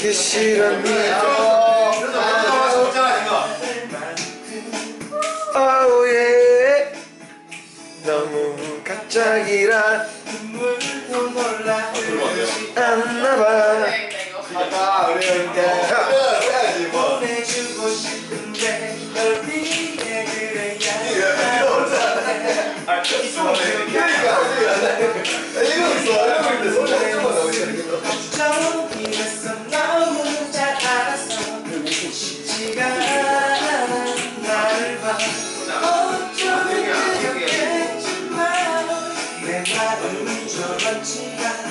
그렇게 싫었니 Oh yeah 너무 갑자기라 않나봐 아까 우리 이렇게 해야지 뭐. 보내주고 싶은데 널 위해 그래야 그러니까 이거 있어. 나오지 않겠어?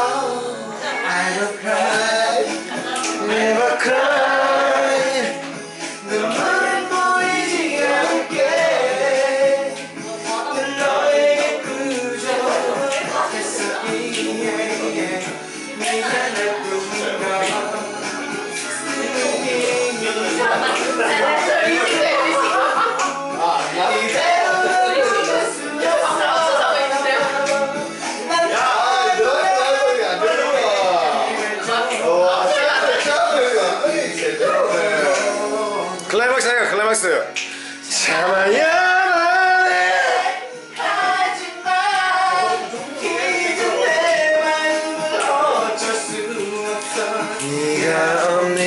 Oh, I don't cry. Never cry 클라이막스야 클라이막스. 참아야만 해 하지만 이제 내 마음은 어쩔 수 없어 네가 없는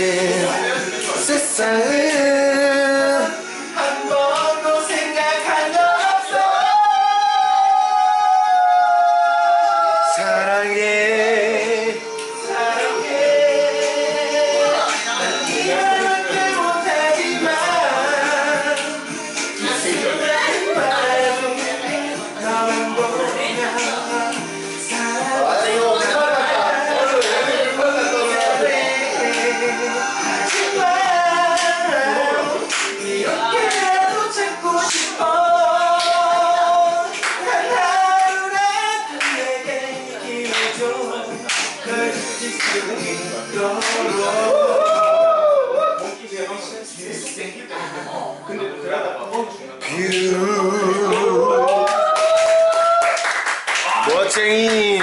세상은 있도록 뷰 멋쟁이